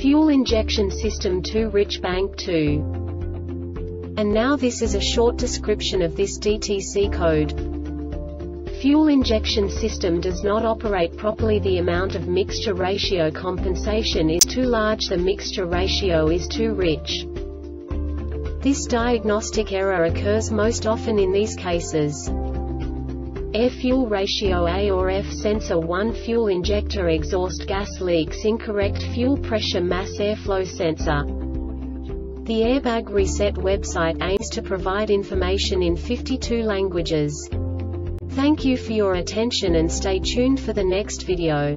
Fuel Injection System Too Rich Bank 2. And now this is a short description of this DTC code. Fuel injection system does not operate properly the amount of mixture ratio compensation is too large the mixture ratio is too rich. This diagnostic error occurs most often in these cases. Air fuel ratio A or F sensor 1 fuel injector exhaust gas leaks incorrect fuel pressure mass airflow sensor. The Airbag Reset website aims to provide information in 52 languages. Thank you for your attention and stay tuned for the next video.